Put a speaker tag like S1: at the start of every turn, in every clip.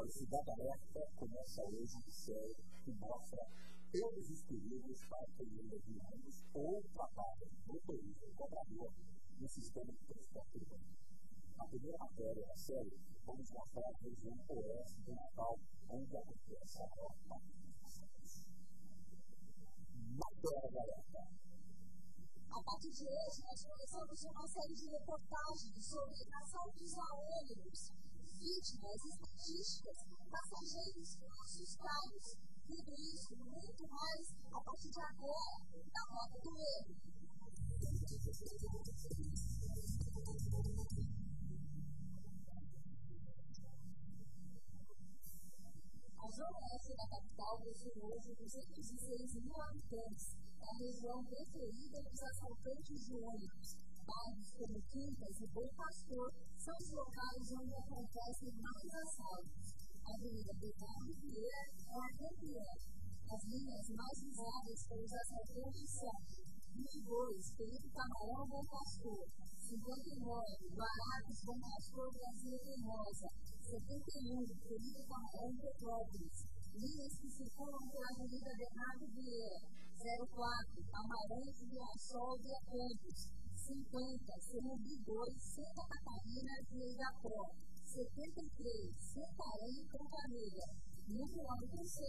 S1: Olha, Cidade Alerta começa hoje de série que mostra todos os perigos para famílias de ou trabalho motorista e cobrador no sistema de transporte urbano. A primeira matéria da série, vamos mostrar a região oeste de Natal, onde acontece a maior parte das Matéria da alerta.
S2: A partir de hoje, nós começamos uma série de reportagens sobre assaltos a ônibus, vítimas, estatísticas, passageiros assustados. Tudo isso muito mais a partir de agora, na Rota do Erro. A zona oeste da capital possui hoje 206 mil habitantes. A região preferida dos assaltantes de ônibus. Como Quintas e Bom Pastor são os locais onde acontecem mais assaltos. A Avenida Bernardo Vieira é a campeã. As linhas mais usadas pelos assaltantes são 22, Felipe Camarão Bom Pastor, 59, Guarapes Bom Pastor Brasil Teimosa, 71, Felipe Camarão Petrópolis, linhas que circulam pela Avenida Bernardo Vieira, 04, Amarante Sol de Campos, 50, Semubi 2, Santa Catarina e Igapó, 73, Santarém e Campanilha, no quilômetro 6,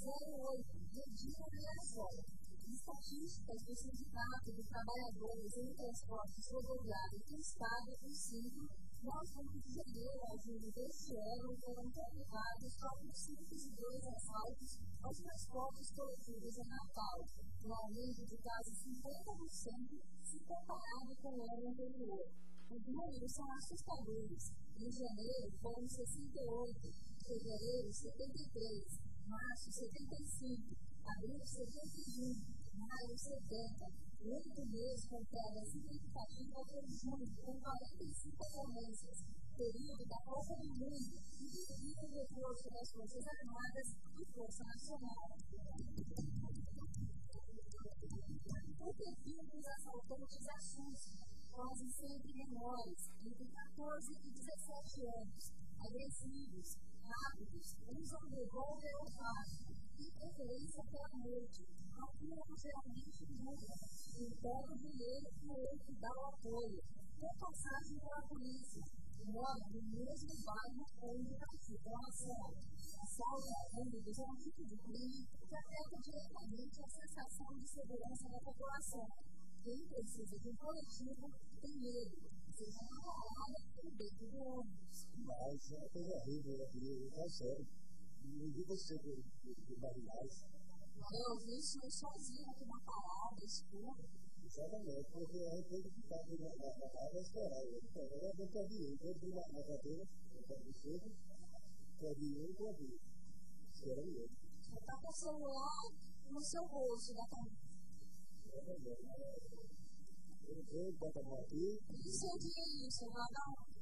S2: 08, Medina Mirassol. Estatísticas do Sindicato dos Trabalhadores em Transportes Rodoviários do Estado do Cinco mostram que de janeiro a julho deste ano foram confirmados 402 assaltos aos transportes coletivos em Natal, um aumento de quase 50% se comparado com o ano anterior. Os números são assustadores. Em janeiro foram 68, fevereiro 73, março 75, abril 71, maio 70, oito meses com queda significativa foi junho, com 45 ocorrências, período da Copa do Mundo, e o reforço das Forças Armadas e Força Nacional. O perfil dos assaltantes assusta, quase sempre menores, entre 14 e 17 anos, agressivos, rápidos, usam revólver ou faca, e preferência pela noite, atuam geralmente muda, entrega o dinheiro e o outro dá o apoio, com passagem pela polícia, mora no mesmo bairro onde praticam a ação. Salva ônibus é um tipo de crime que afeta diretamente a sensação de segurança da população. Quem precisa de um coletivo tem medo, seja na parada ou dentro do ônibus.
S3: Mas é uma coisa horrível, é sério. Não vi você do barulhais.
S2: Eu vi isso sozinho aqui na parada, escuro.
S3: Exatamente, porque a gente que ficar aqui na, área esperar. Então, eu vou ter eu vou na, na cadeira, eu vou de cedo, pode ir, eu vou. Esperando eu.
S2: Você está com o celular no seu bolso da camisa.
S3: Eu vou botar a mão aqui.
S2: É de isso, vai dar um.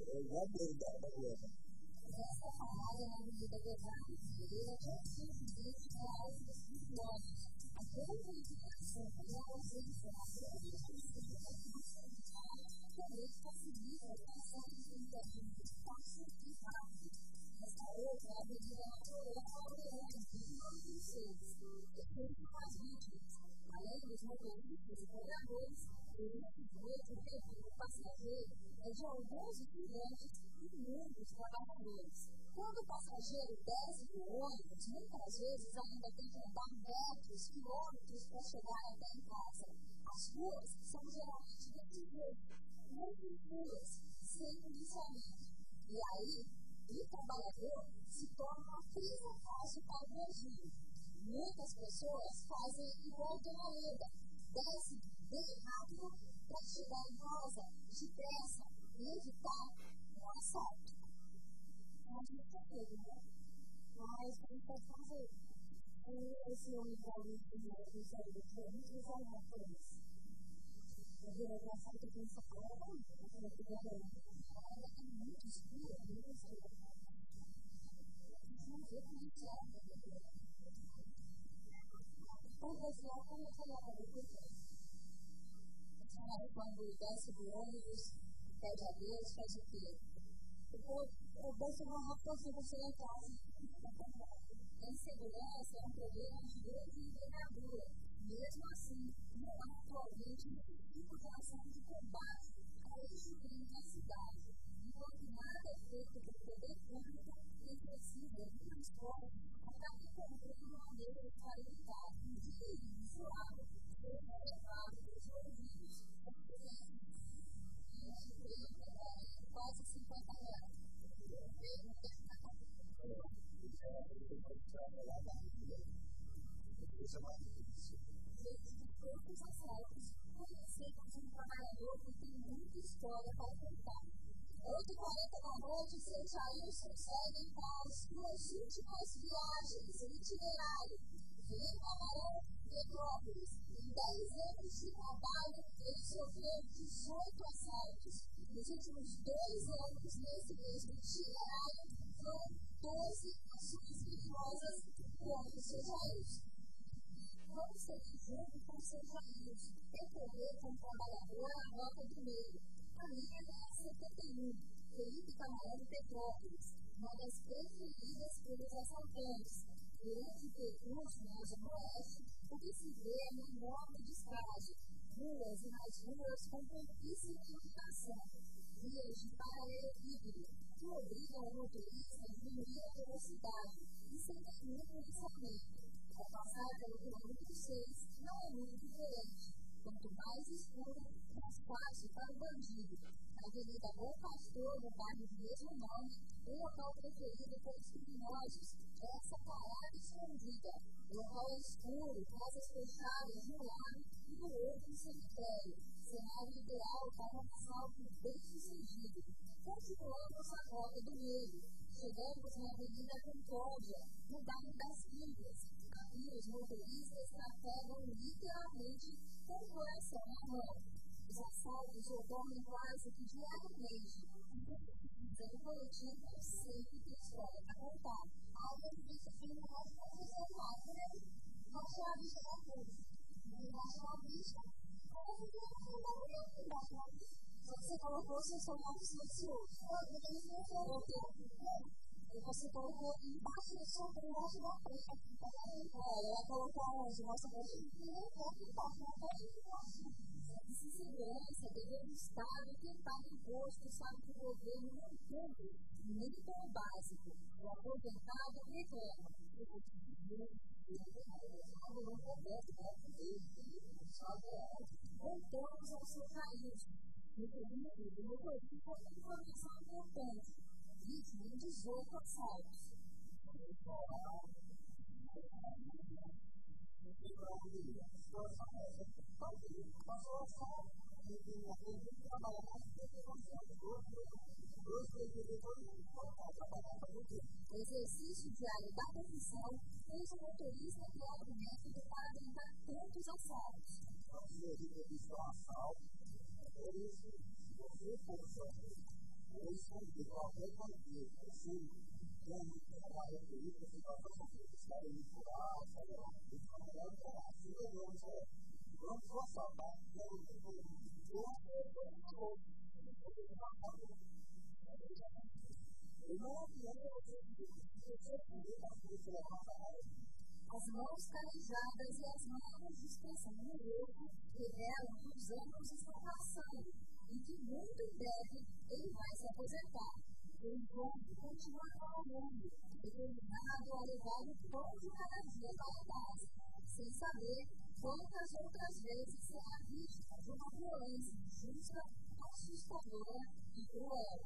S3: Eu abrir da da
S2: alguns estudantes muitos trabalhadores. Quando o passageiro desce do ônibus, muitas vezes ainda tem que andar metros, quilômetros para chegar até em casa. As ruas são geralmente jeito, muito escuras, sem policiamento. E aí, o trabalhador se torna uma presa fácil para o bandido. Muitas pessoas fazem igual Dona Leda, descem bem rápido para chegar em casa depressa e evitar concept. And you think of it, why is it so positive? And you know, it's the only value in the representative terms, because I have things. And you know, that's like against the whole thing, because at the other end, all the thing you just do it, you just do it. But it's not going to come out of the business. It's not like when we does the lawyers, pede a Deus, faz o quê? O povo deixo uma rapidinho você em casa. A insegurança é um problema de grande envergadura. Mesmo assim, não há atualmente nenhum tipo de ação de combate a este crime na cidade. Enquanto nada é feito pelo poder público, quem precisa de escola está encontrando uma maneira para evitar um dia isolado ser quase 50 anos. Todos os assaltos, conhecemos um trabalhador que tem muita história para contar. 8h40 da noite, seu Jair segue para as suas últimas viagens em itinerário. Em Camarão, Petrópolis, em 10 anos de trabalho, ele sofreu 18 assaltos. Nos últimos dois anos, nesse mesmo itinerário, foram 12 ações perigosas contra os seus Jair. Vamos seguir junto com seus Jair, percorrer com o trabalhador a rota do meio a linha da 71, Felipe Camarão Petrópolis, uma das preferidas pelos assaltantes. Durante o percurso na Zona Oeste, o que se vê é uma enorme ruas e mais ruas com pouquíssima iluminação, vias de paralelepípedo, que obrigam o motorista a diminuir a velocidade e sem nenhum policiamento. Ao passar pelo quilômetro 6, não é muito diferente. Quanto mais escuro, mais fácil para o bandido. Avenida Bom Pastor, no bairro do mesmo nome, o local preferido pelos criminosos, é essa parada escondida. Local escuro, casas fechadas um lado e do outro cemitério. Cenário ideal para um assalto bem sucedido. Continuamos a rota do meio. Chegamos na Avenida Concórdia, no bairro das Ilhas. Aqui os motoristas trafegam literalmente com o coração na mão. Os assaltos ocorrem quase que diariamente. Sendo coletivo sempre tem história para contar. Algo que isso foi um mais profissional, né? Uma chave de uma coisa. Uma chave vista. Como que eu não dá uma Você colocou o seu celular silencioso. Eu tenho que colocar e você colocou embaixo do seu embaixo da frente. Ela colocou onde? Nossa, você não pode Esse segurança devendo estar e tentar imposto, sabe que o governo não cumpre nem com o básico. O aposentado reclama. Voltamos ao seu país. No período, o motorista foi uma informação importante vítima de 18 assaltos. O exercício diário da profissão fez o motorista criar o método para tentar tantos assaltos. Por isso, você for esconder qualquer bandeira, assim, como trabalha com isso, você vai fazer isso, sai eleitoral, sai lá, então melhor que assim, vamos, vamos forçar, tá? As mãos calejadas e as mãos de expressão no corpo revelam que os anos estão passando e que muito em breve ele vai se aposentar. O encontro continua trabalhando, determinado a levar o pão de cada dia para casa, sem saber quantas outras vezes será vítima de uma violência injusta, assustadora e cruel.